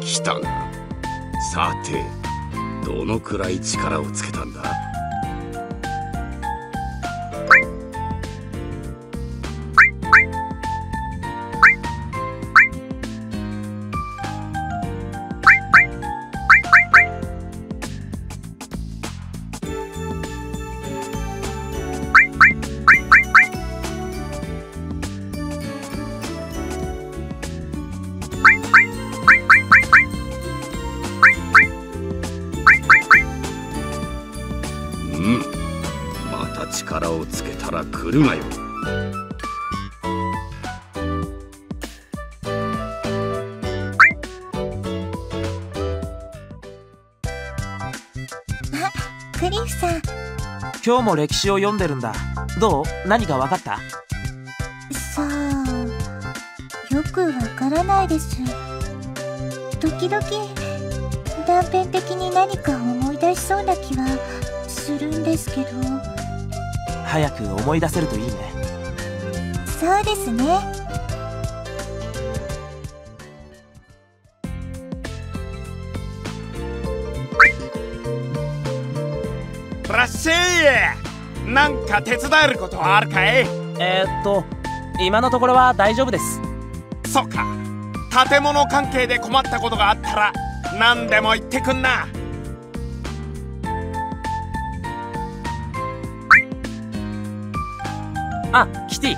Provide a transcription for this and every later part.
来たな。さてどのくらい力をつけたんだ？今日も歴史を読んでるんだ。どう？何か分かった？さあよくわからないです。時々断片的に何か思い出しそうな気はするんですけど。早く思い出せるといいね。そうですねなんか手伝えることはあるかい？えー、っと今のところは大丈夫です。そっか。建物関係で困ったことがあったら何でも言ってくんな。あキティ。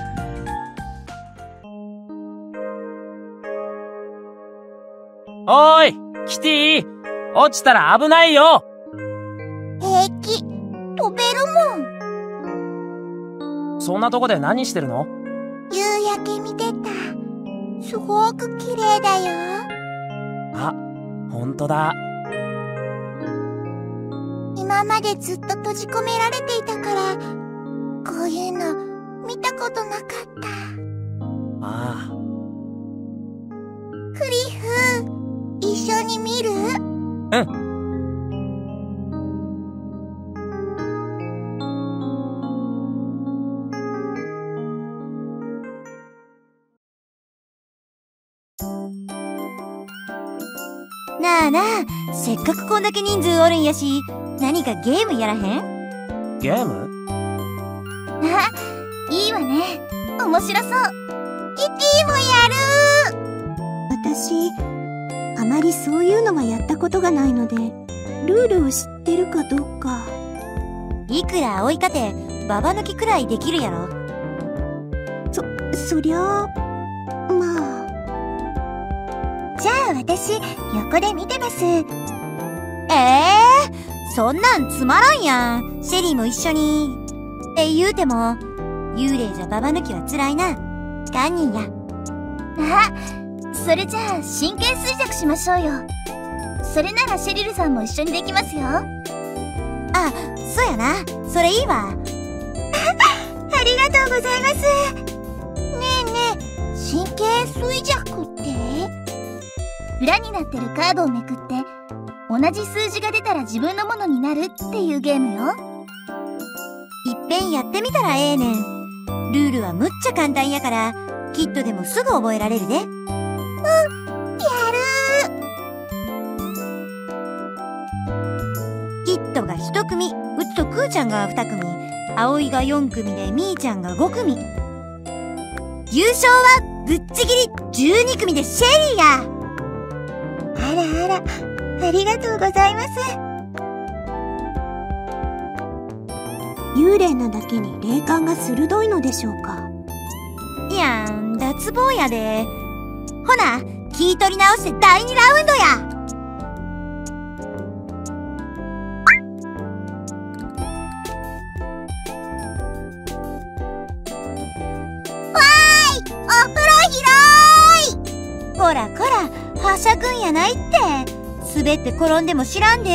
おーいキティ。落ちたら危ないよ。平気。飛べるもんそんなとこで何してるの？夕焼け見てた。すごく綺麗だよ。あほんとだ。今までずっと閉じ込められていたからこういうの見たことなかった。あ。クリフ一緒に見る？うんせっかくこんだけ人数おるんやし、何かゲームやらへん？ゲーム？あいいわね面白そうキティもやる私、あまりそういうのはやったことがないので、ルールを知ってるかどうか。いくら追いかて、ババ抜きくらいできるやろ。そ、そりゃあ、まあ。じゃあ私横で見てますええー、そんなんつまらんやん。シェリーも一緒に。って言うても、幽霊じゃババ抜きは辛いな。堪忍や。あそれじゃあ神経衰弱しましょうよそれならシェリルさんも一緒にできますよああ、そうやな。それいいわ。ありがとうございますねえねえ神経衰弱って？裏になってるカードをめくって同じ数字が出たら自分のものになるっていうゲームよいっぺんやってみたらええねん。ルールはむっちゃ簡単やから、きっとでもすぐ覚えられるで。やるキットが一組、うちとクーちゃんが二組、葵が四組でみーちゃんが五組。優勝はぶっちぎり12組でシェリーやあらあらありがとうございます幽霊なだけに霊感が鋭いのでしょうか？いやん、脱帽やで。ほな、気取り直して第2ラウンドやお風呂広いこらこら、はしゃぐんやないって。滑って転んでも知らんで。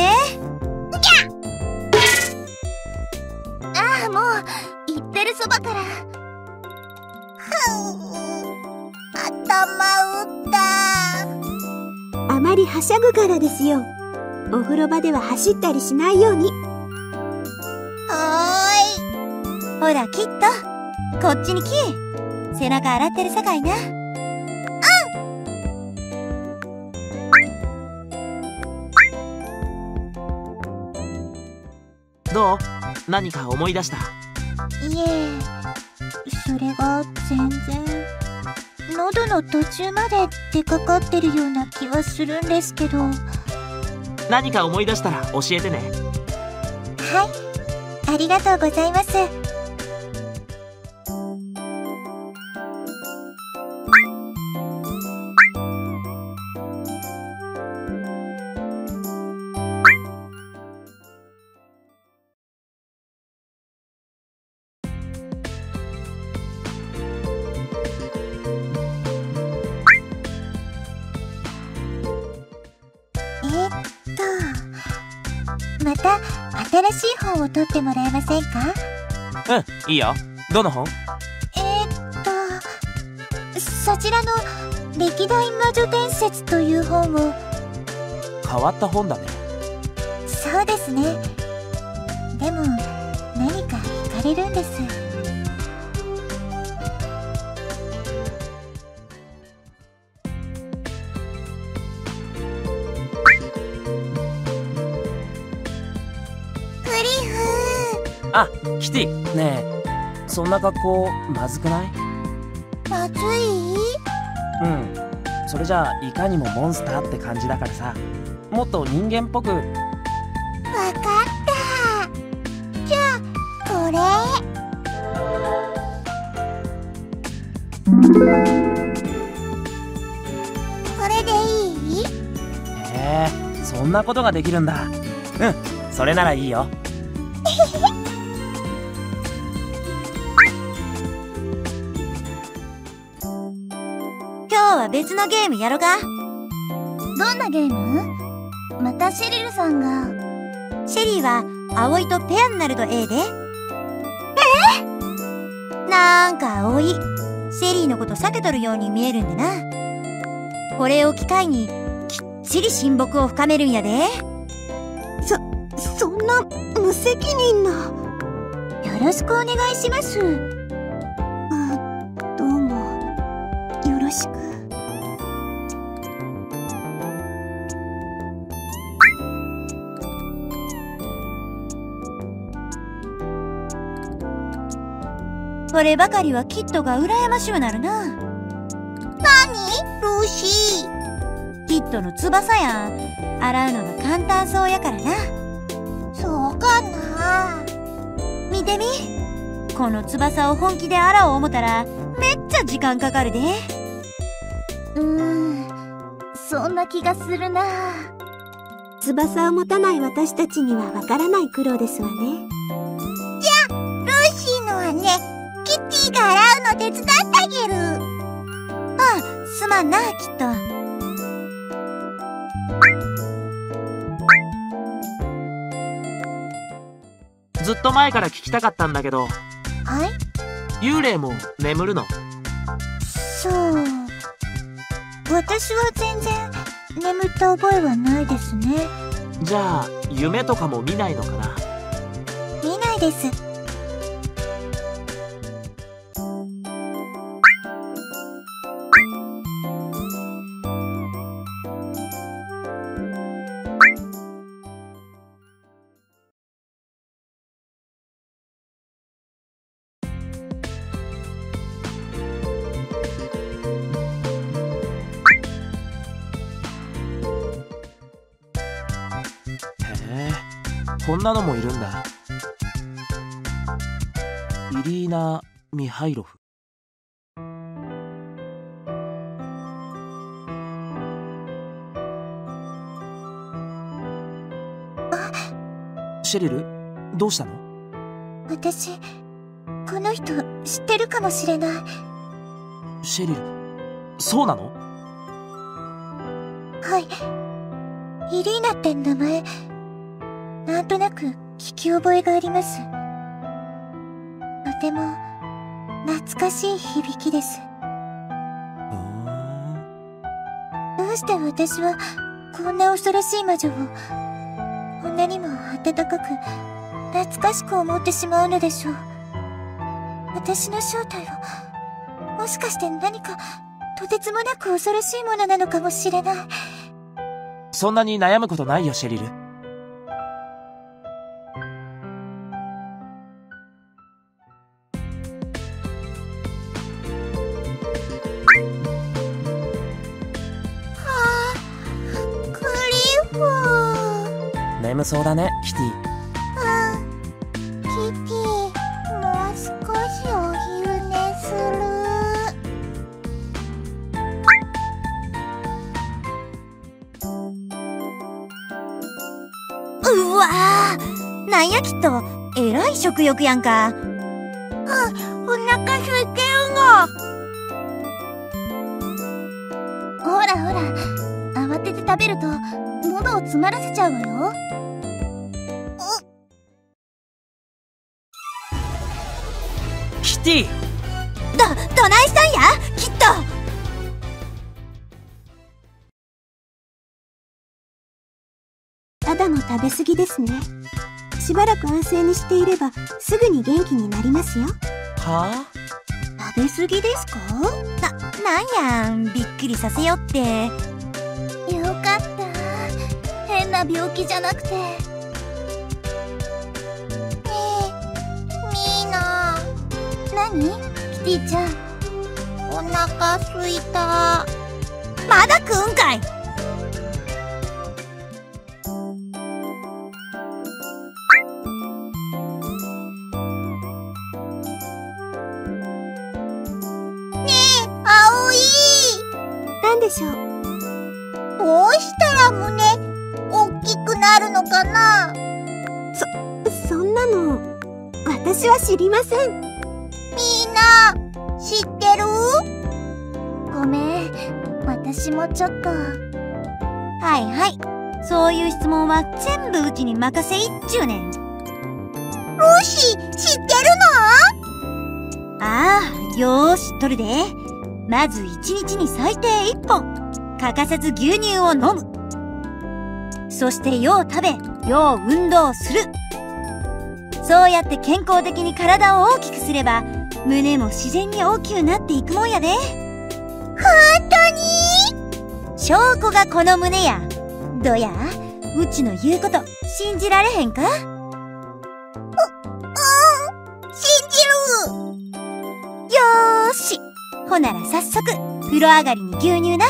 ああもう言ってるそばから頭打ったあまりはしゃぐからですよ。お風呂場では走ったりしないように。はほら、キット。こっちに来い。背中洗ってるさかいな。どう？何か思い出した？いえ、それが全然、喉の途中まで出かかってるような気はするんですけど。は何か思い出したら教えてねい、ありがとうございます。取ってもらえませんか？うんいいよ。どの本？えーっと、そちらの歴代魔女伝説という本を、変わった本だね。そうですね。でも、何か惹かれるんです。あキティ。ねえ。そんな格好まずくない？まずい？うん。それじゃあいかにもモンスターって感じだからさ。もっと人間っぽく。わかった。じゃあこれ。これでいい？へえそんなことができるんだ。うんそれならいいよ別のゲームやろかどんなゲーム？またシェリルさんがシェリーは葵とペアになるとええで。え？なんか葵、シェリーのこと避けとるように見えるんでな。これを機会に、きっちり親睦を深めるんやで。そんな無責任な。よろしくお願いしますこればかりはキッドが羨ましゅうなるな。何？ルーシーキッドの翼やん。洗うのが簡単そうやからな。そうかな見てみ。この翼を本気で洗おう思たら、めっちゃ時間かかるで。うーんそんな気がするな翼を持たない私たちにはわからない苦労ですわね。手伝ってあげる。あ、すまんな、きっと。ずっと前から聞きたかったんだけど。はい？幽霊も眠るの？そう。私は全然眠った覚えはないですね。じゃあ夢とかも見ないのかな？見ないですなのもいるんだ。イリーナ・ミハイロフ。シェリルどうしたの？私この人知ってるかもしれない。シェリルそうなの？はい。イリーナって名前なんとなく聞き覚えがあります。とても懐かしい響きです。どうして私はこんな恐ろしい魔女をこんなにも温かく懐かしく思ってしまうのでしょう。私の正体はもしかして何かとてつもなく恐ろしいものなのかもしれない。そんなに悩むことないよシェリル。眠そうだねキティ。うんキティもう少しお昼寝する。うわーなんやきっと。えらい食欲やんか。お腹空いてるが。ほらほら慌てて食べると喉を詰まらせちゃうわよティどどないしたんや？きっと。ただの食べ過ぎですね。しばらく安静にしていれば、すぐに元気になりますよ。は食べ過ぎですか？ななんやん。びっくりさせよって。よかった。変な病気じゃなくて何？キティちゃん。お腹すいた。まだ食うんかい。青い。なんでしょう？どうしたら胸大きくなるのかな？そんなの、私は知りません。みんな知ってる？ごめん私もちょっと。はいはい。そういう質問は全部うちに任せいっちゅうねん。ルシ知ってるああよーしとるで。まず一日に最低1本。欠かさず牛乳を飲む。そしてよう食べよう運動する。そうやって健康的に体を大きくすれば胸も自然に大きくなっていくもんやで。の本当に？証拠がこの胸や。どや？うちの言うこと信じられへんか？うん信じる。よーし。ほなら早速風呂上がりに牛乳な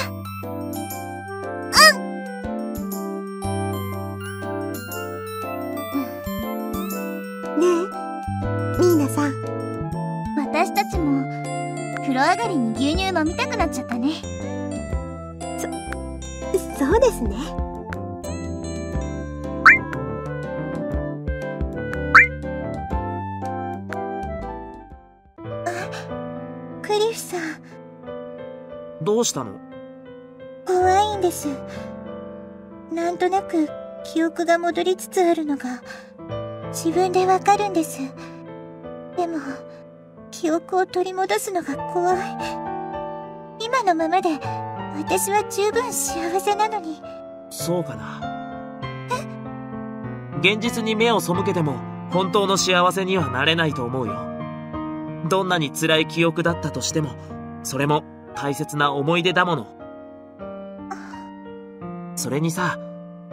りに牛乳飲みたくなっちゃったね。そうですね。クリフさん。どうしたの？怖いんです。なんとなく記憶が戻りつつあるのが自分でわかるんです。でも記憶を取り戻すのが怖い。今のままで私は十分幸せなのに。そうかな。え現実に目を背けても本当の幸せにはなれないと思うよ。どんなに辛い記憶だったとしてもそれも大切な思い出だもの。それにさ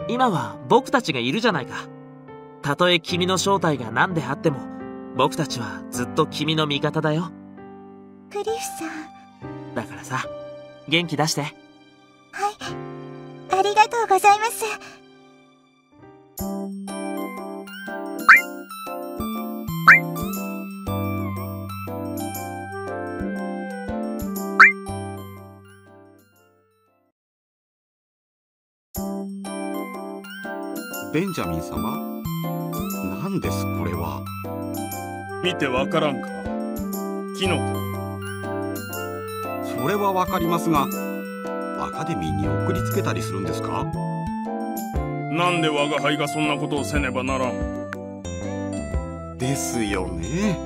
今は僕たちがいるじゃないか。たとえ君の正体が何であっても僕たちはずっと君の味方だよ。クリフさん。だからさ元気出して。はい。ありがとうございます。ベンジャミン様何ですこれは。見てわからんか？キノコ。それはわかりますがアカデミーに送りつけたりするんですか？なんで我が輩がそんなことをせねばならん？ですよね。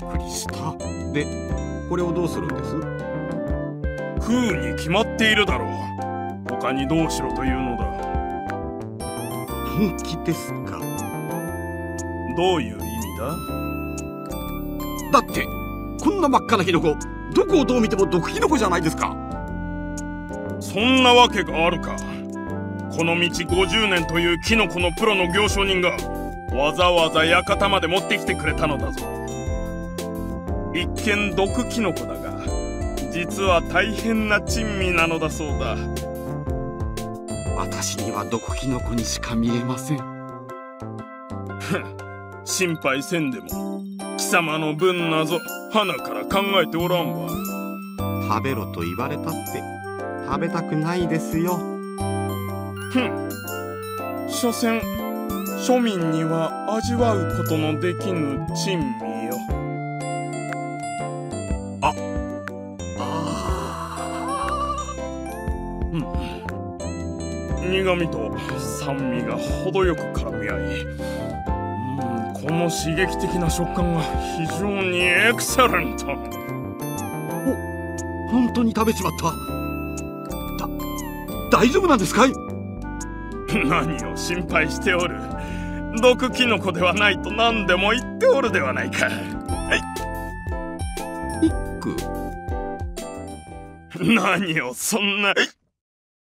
びっくりした。でこれをどうするんです？食うに決まっているだろう。他にどうしろというのだ。本気ですか？どういう意味だ？だってこんな真っ赤なキノコどこをどう見ても毒キノコじゃないですか。そんなわけがあるか。この道50年というキノコのプロの行商人がわざわざ館まで持ってきてくれたのだぞ。一見毒キノコだが実は大変な珍味なのだそうだ。私には毒キノコにしか見えません心配せんでも。貴様の分なぞ花から考えておらんわ。食べろと言われたって食べたくないですよ。ふん。所詮庶民には味わうことのできぬ珍味よ。あ。うん。苦味と酸味が程よく絡み合い。うんこの刺激的な食感が非常にエクセレント。本当に食べちまった。だ大丈夫なんですかい？何を心配しておる。毒キノコではないと何でも言っておるではないか。ヒック何をそんな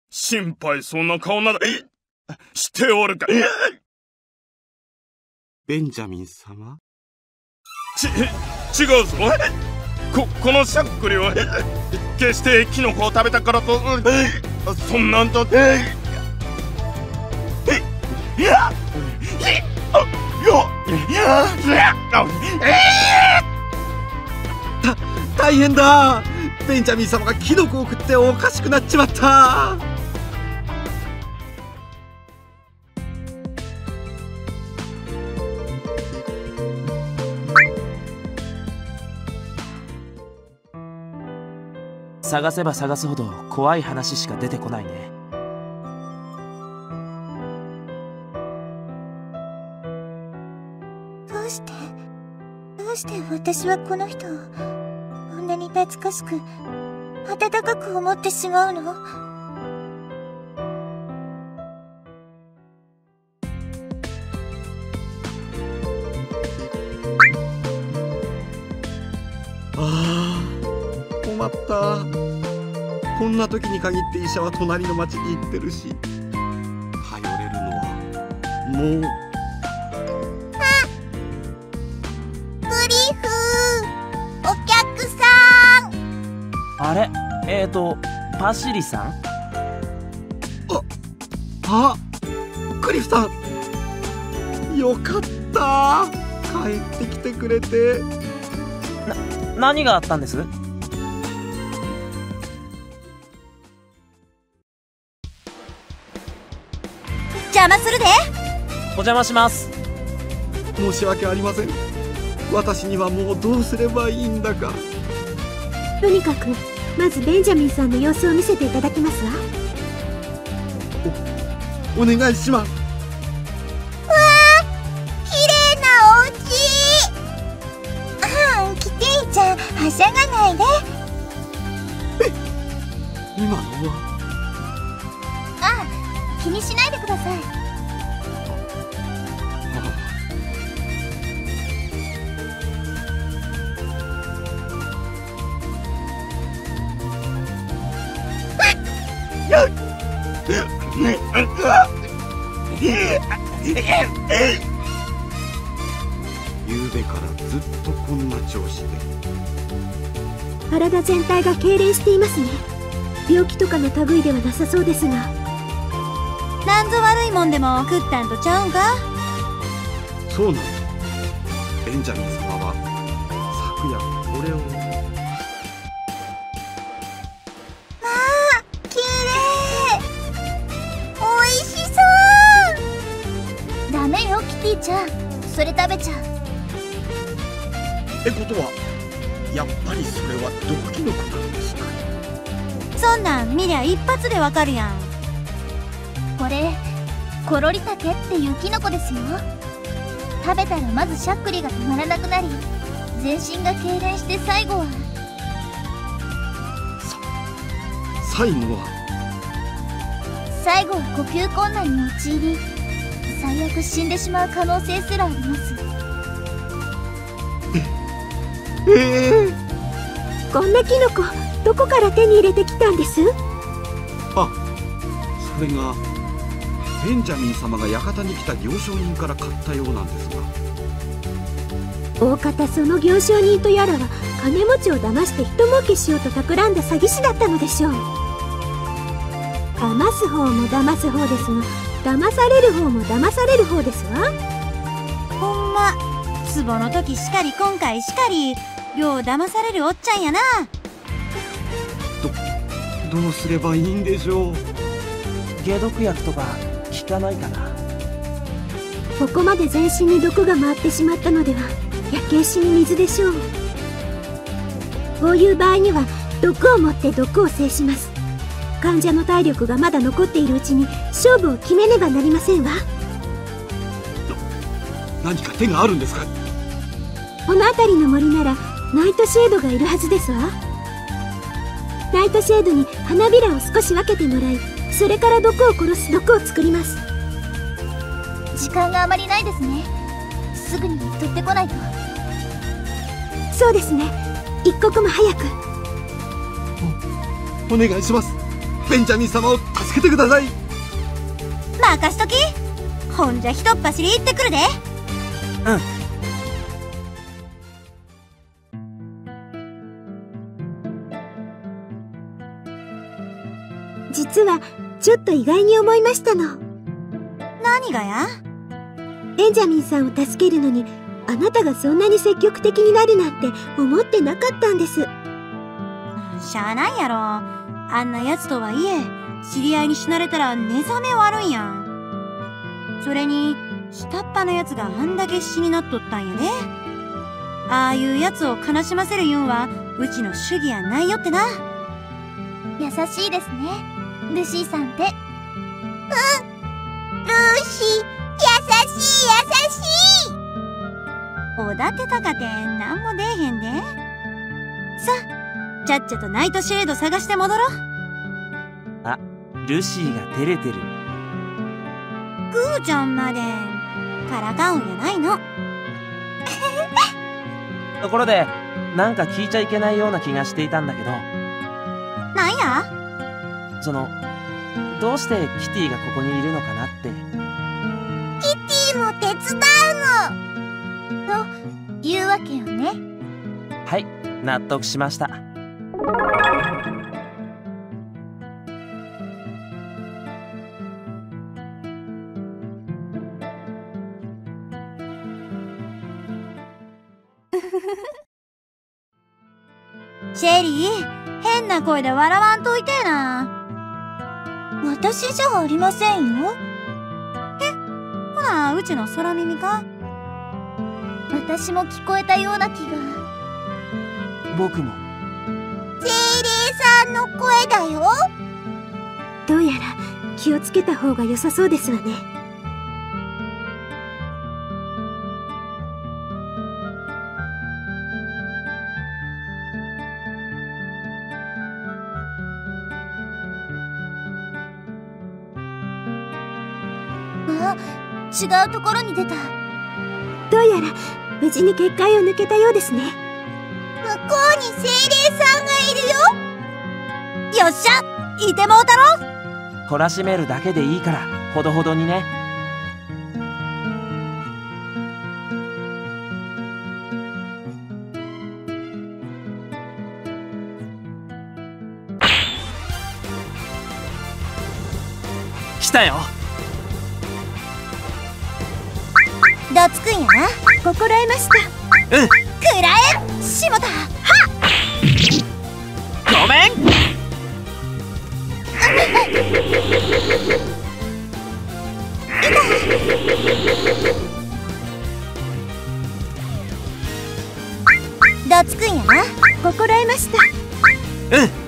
心配そうな顔など しておるかベンジャミン様？ち違うぞ。ここのしゃっくりは決してキノコを食べたからとそんなんといや大変だ。ベンジャミン様がキノコを食っておかしくなっちまった探せば探すほど怖い話しか出てこないね。どうして？どうして私はこの人をこんなに懐かしく温かく思ってしまうの？んな時に限って医者は隣の町に行ってるし。頼れるのはもう。グリフお客さん。あれ？えーとパシリさん？あクリフさん。よかった。帰ってきてくれて。何があったんです？邪魔するで。お邪魔します。申し訳ありません。私にはもうどうすればいいんだか。とにかくまずベンジャミンさんの様子を見せていただきますわ。お願いします。綺麗なお家。ああキティちゃんはしゃがないで。今のは？ああ気にしないでください夕べからずっとこんな調子で。体全体が痙攣していますね。病気とかの類ではなさそうですが。なんぞ悪いもんでも食ったんとちゃうんか？そうなんだベンジャミン様は昨夜これをメよキティちゃんそれ食べちゃう。ってことはやっぱりそれは毒キノコなんですか？そんなん見りゃ一発でわかるやん。これコロリタケっていうキノコですよ。食べたらまずしゃっくりが止まらなくなり全身が痙攣して最後は。最後は？最後は呼吸困難に陥り最悪死んでしまう可能性すらあります ええこんなキノコどこから手に入れてきたんです？あそれがベンジャミン様が館に来た行商人から買ったようなんですが。大方その行商人とやらは金持ちを騙して人儲けしようと企んだ詐欺師だったのでしょう。騙す方も騙す方ですが騙される方も騙される方ですわ。ま壺の時しかり今回しかりよう騙されるおっちゃんやな。どうすればいいんでしょう？解毒薬とか効かないかな。ここまで全身に毒が回ってしまったのでは焼け石に水でしょう。こういう場合には毒を持って毒を制します。患者の体力がまだ残っているうちに勝負を決めねばなりませんわ。何か手があるんですか？この辺りの森ならナイトシェードがいるはずですわ。ナイトシェードに花びらを少し分けてもらいそれから毒を殺す毒を作ります。時間があまりないですね。すぐに取ってこないと。そうですね。一刻も早く。お願いします。ベンジャミン様を助けてください任しとき。ほんじゃひとっ走り行ってくるで。実はちょっと意外に思いましたの。何がや？ベンジャミンさんを助けるのにあなたがそんなに積極的になるなんて思ってなかったんですしゃあないやろあんな奴とはいえ知り合いに死なれたら寝覚め悪いんやん。それに下っ端の奴があんだけ死になっとったんやで。ああいう奴を悲しませる言うんはうちの主義やないよってな。優しいですね。ルシーさんって。ルーシー、優しい優しい。おだてたかてなんも出えへんで。さあちゃっちゃとナイトシェード探して戻ろう。あルシーが照れてる。グーちゃんまでからかうんやないの？ところでなんか聞いちゃいけないような気がしていたんだけど。なんや？そのどうしてキティがここにいるのかなって。キティも手伝ういうわけよね。はい納得しました声で笑わんといてえな。私じゃありませんよ。ほなうちの空耳か。私も聞こえたような気が。僕も。精霊さんの声だよ。どうやら気をつけた方が良さそうですわね違うところに出た。どうやら無事に結界を抜けたようですね。向こうに精霊さんがいるよ。よっしゃいてもうたろ懲らしめるだけでいいからほどほどにね。来たよました。うん。くらえしもたごめん。どつくんや？な心得ました。うん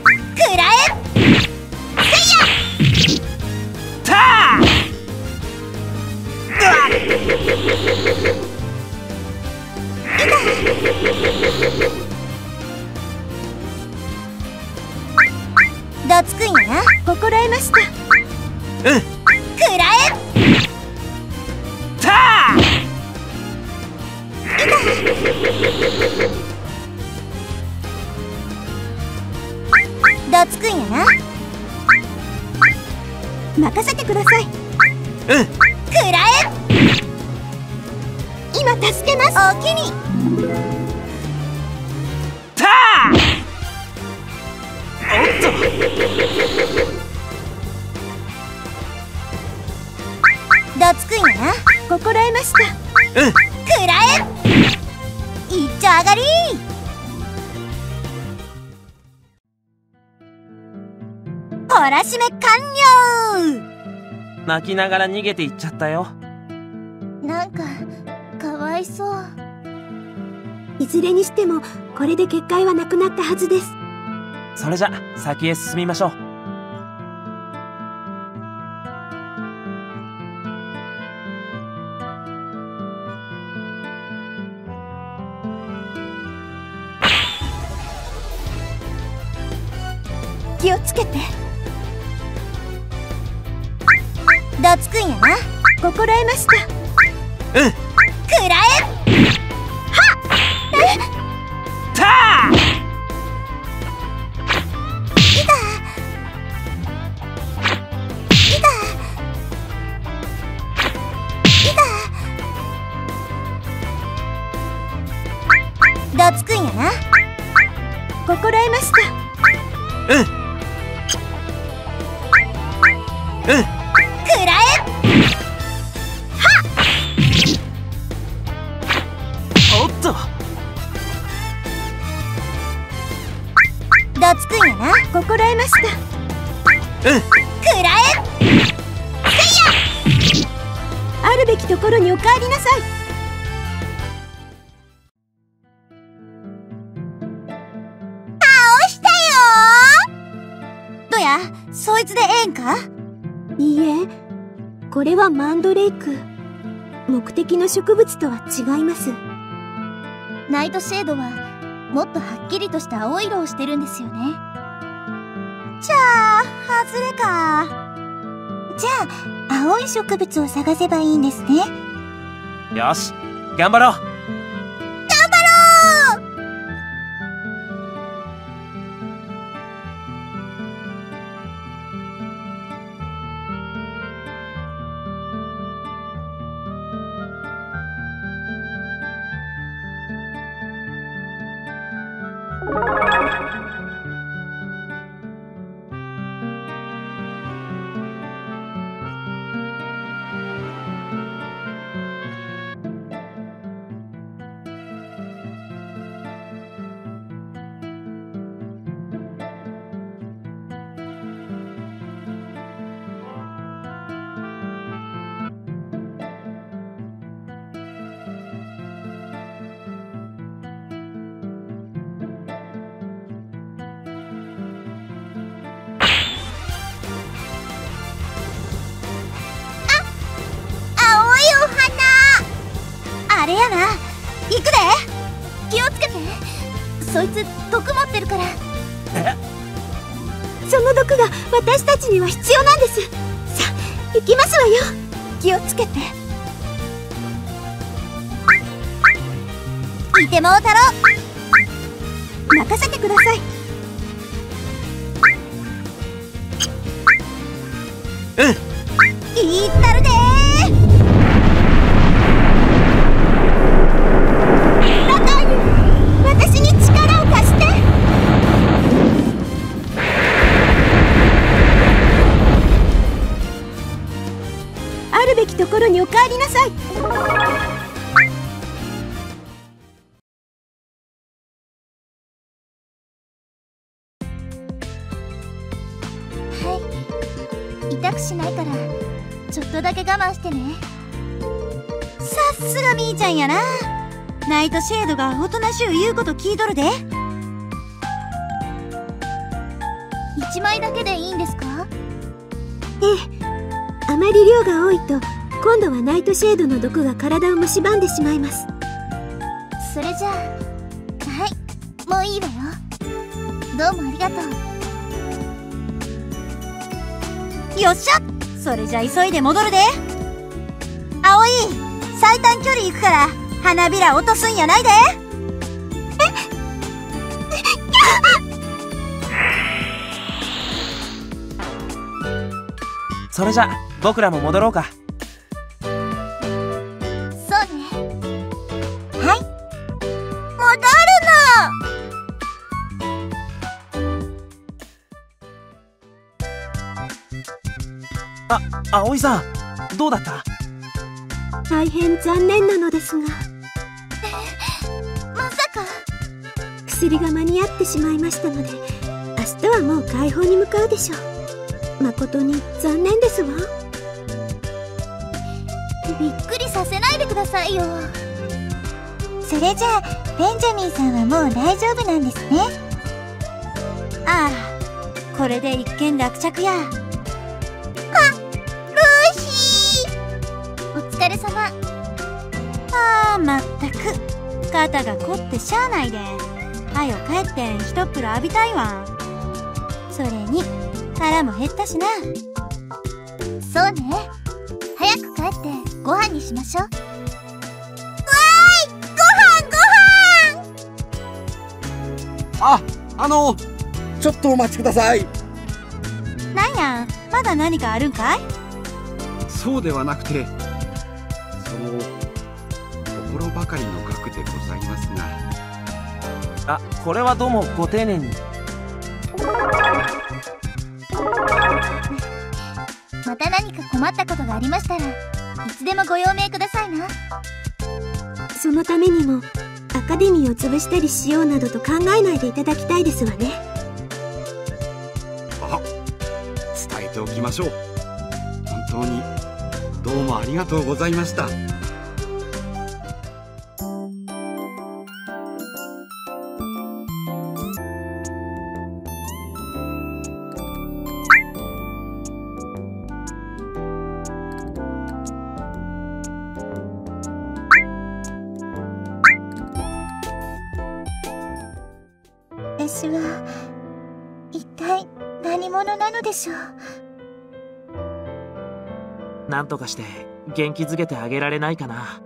懲らしめ完了泣きながら逃げていっちゃったよ。なんかかわいそういずれにしてもこれで結界はなくなったはずですそれじゃ、先へ進みましょう。気をつけてどつくんやな。心得ました。うん。くらえ。たあどつくんやな心得ましたうんうんドレイク。目的の植物とは違います。ナイトシェードはもっとはっきりとした青色をしてるんですよね。じゃあ外れか。じゃあ青い植物を探せばいいんですね。よし、頑張ろうそいつ毒持ってるから。その毒が私たちには必要なんです。さあ行きますわよ。気をつけて。いてもうたろ任せてください。いったるでなさい。はい。痛くしないからちょっとだけ我慢してね。さすがみーちゃんやな。ナイトシェードがおとなしゅう言うこと聞いとるで。1枚だけでいいんですか？あまり量が多いと今度はナイトシェードの毒が体を蝕んでしまいます。それじゃあはいもういいわよ。どうもありがとう。よっしゃ。それじゃ急いで戻るで。葵最短距離行くから花びら落とすんやないで。それじゃ、僕らも戻ろうか。葵さん、どうだった？大変残念なのですが。まさか。薬が間に合ってしまいましたので明日はもう解放に向かうでしょう。誠に残念ですわ。びっくりさせないでくださいよ。それじゃあベンジャミンさんはもう大丈夫なんですね。ああこれで一件落着やれ様。ああまったく。肩が凝ってしゃあないで。はよ帰ってん一っ風呂浴びたいわ。それに腹も減ったしな。そうね。早く帰ってご飯にしましょう。わーいご飯ご飯。ああのちょっとお待ちください。なんやまだ何かあるんかい？そうではなくてかりの額でございますが。あこれはどうもご丁寧に。また何か困ったことがありましたらいつでもご用命くださいな。そのためにもアカデミーを潰したりしようなどと考えないでいただきたいですわね。あ伝えておきましょう。本当にどうもありがとうございましたなんとかして元気づけてあげられないかな。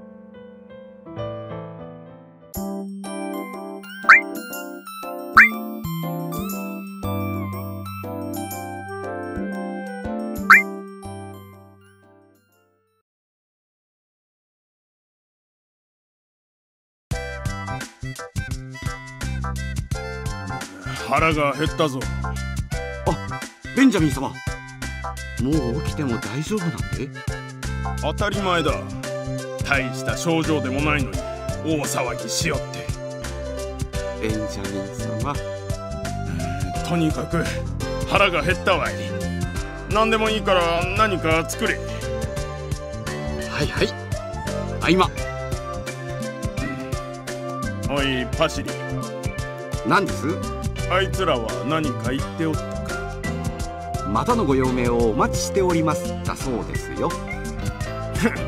腹が減ったぞ。あベンジャミン様もう起きても大丈夫なんで？当たり前だ。大した症状でもないのに大騒ぎしよって。ベンジャミン様とにかく腹が減ったわい。何でもいいから何か作れ。はいはい。あ今おいパシリ。何です？あいつらは何か言っておった。かまたのご用命をお待ちしております。だそうですよ。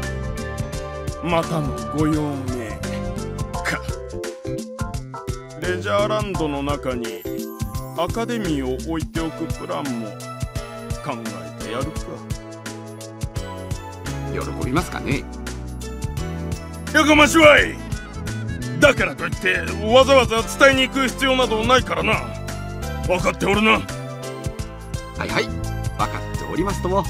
またのご用命か。レジャーランドの中にアカデミーを置いておくプランも考えてやるか。喜びますかね。やかましわい。だからといってわざわざ伝えに行く必要などないからな。分かっておるな。はいはいおりますとも